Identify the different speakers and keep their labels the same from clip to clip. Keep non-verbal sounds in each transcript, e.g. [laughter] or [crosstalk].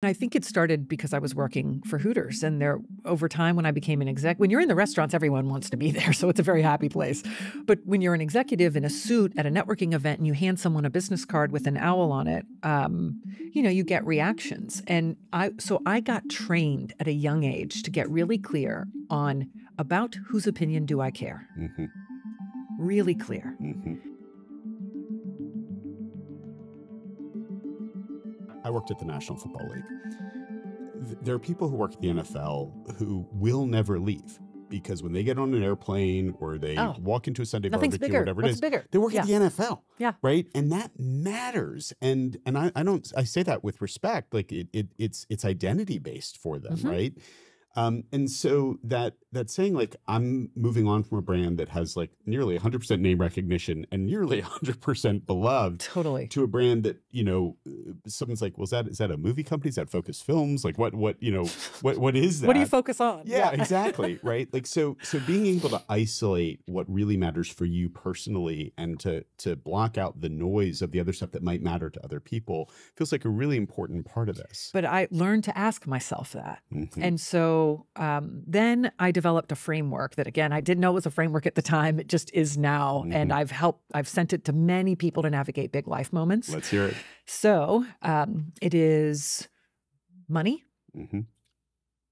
Speaker 1: I think it started because I was working for Hooters and there over time when I became an exec when you're in the restaurants everyone wants to be [laughs] there so it's a very happy place. But when you're an executive in a suit at a networking event and you hand someone a business card with an owl on it, um, you know, you get reactions. And I so I got trained at a young age to get really clear on about whose opinion do I care.
Speaker 2: hmm
Speaker 1: Really clear.
Speaker 2: hmm I worked at the National Football League. There are people who work at the NFL who will never leave because when they get on an airplane or they
Speaker 1: Oh.
Speaker 2: walk into a Sunday barbecue,
Speaker 1: bigger.
Speaker 2: whatever it
Speaker 1: What's
Speaker 2: is,
Speaker 1: bigger?
Speaker 2: they work
Speaker 1: Yeah.
Speaker 2: at the NFL.
Speaker 1: Yeah.
Speaker 2: Right. And that matters. And and I, I don't I say that with respect. Like it, it it's it's identity based for them,
Speaker 1: Mhm.
Speaker 2: right? Um, and so that that saying like I'm moving on from a brand that has like nearly 100% name recognition and nearly 100% beloved
Speaker 1: Totally.
Speaker 2: to a brand that you know uh, someone's like, well, is that is that a movie company? Is that Focus Films? Like what what you know [laughs] what what is that?
Speaker 1: What do you focus on?
Speaker 2: yeah, exactly. [laughs] Right. Like so so being able to isolate what really matters for you personally and to to block out the noise of the other stuff that might matter to other people feels like a really important part of this.
Speaker 1: But I learned to ask myself that.
Speaker 2: Mhm.
Speaker 1: And so um, then I developed a framework that, again, I didn't know it was a framework at the time. It just is now. And
Speaker 2: Mhm.
Speaker 1: I've helped, I've sent it to many people to navigate big life moments.
Speaker 2: Let's hear it.
Speaker 1: So um, it is money,
Speaker 2: hmm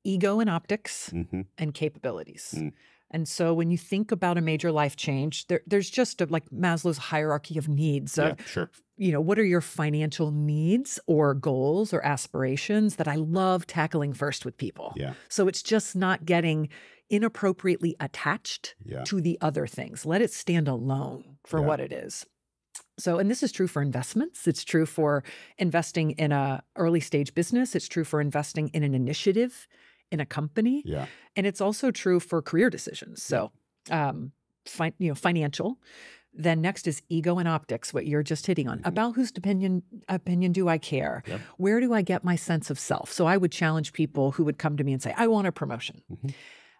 Speaker 1: ego and optics,
Speaker 2: hmm
Speaker 1: and capabilities.
Speaker 2: Mm.
Speaker 1: And so when you think about a major life change, there, there's just a, like Maslow's hierarchy of needs.
Speaker 2: Yeah, sure.
Speaker 1: You know, what are your financial needs or goals or aspirations that I love tackling first with people?
Speaker 2: Yeah.
Speaker 1: So it's just not getting inappropriately attached
Speaker 2: Yeah.
Speaker 1: to the other things. Let it stand alone for
Speaker 2: Yeah.
Speaker 1: what it is. So, and this is true for investments. It's true for investing in a early stage business. It's true for investing in an initiative in a company,
Speaker 2: Yeah.
Speaker 1: and it's also true for career decisions. So, um, fi- you know, financial. Then next is ego and optics, what you're just hitting on.
Speaker 2: Mhm.
Speaker 1: About whose opinion opinion do I care?
Speaker 2: Yep.
Speaker 1: Where do I get my sense of self? So I would challenge people who would come to me and say, "I want a promotion,"
Speaker 2: Mhm.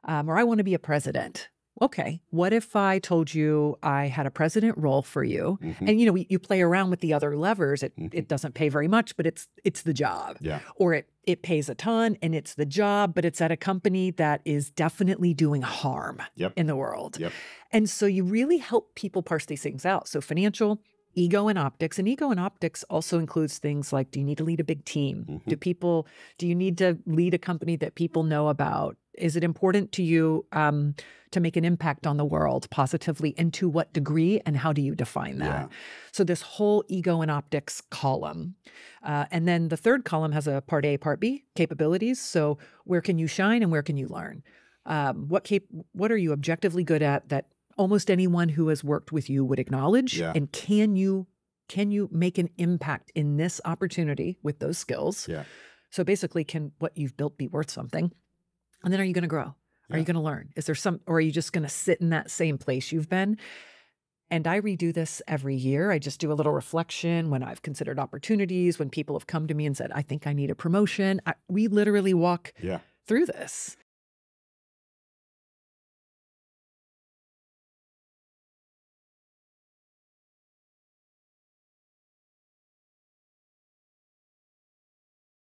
Speaker 1: um, or "I want to be a president." Okay, what if I told you I had a president role for you?
Speaker 2: Mhm.
Speaker 1: And you know, we, you play around with the other levers. It
Speaker 2: Mhm.
Speaker 1: it doesn't pay very much, but it's it's the job
Speaker 2: Yeah.
Speaker 1: or it it pays a ton and it's the job, but it's at a company that is definitely doing harm
Speaker 2: Yep.
Speaker 1: in the world.
Speaker 2: Yep.
Speaker 1: And so you really help people parse these things out. So financial, ego and optics. And ego and optics also includes things like do you need to lead a big team?
Speaker 2: Mhm.
Speaker 1: Do people do you need to lead a company that people know about? Is it important to you um, to make an impact on the world positively? And to what degree? And how do you define that?
Speaker 2: Yeah.
Speaker 1: So this whole ego and optics column. Uh, and then the third column has a part A, part B capabilities. So where can you shine and where can you learn? Um, what cap- what are you objectively good at that almost anyone who has worked with you would acknowledge?
Speaker 2: Yeah.
Speaker 1: And can you can you make an impact in this opportunity with those skills?
Speaker 2: Yeah.
Speaker 1: So basically, can what you've built be worth something? And then are you going to grow? Are you going to learn? Is there some, or are you just going to sit in that same place you've been? And I redo this every year. I just do a little reflection when I've considered opportunities, when people have come to me and said, I think I need a promotion. I, we literally walk
Speaker 2: Yeah.
Speaker 1: through this.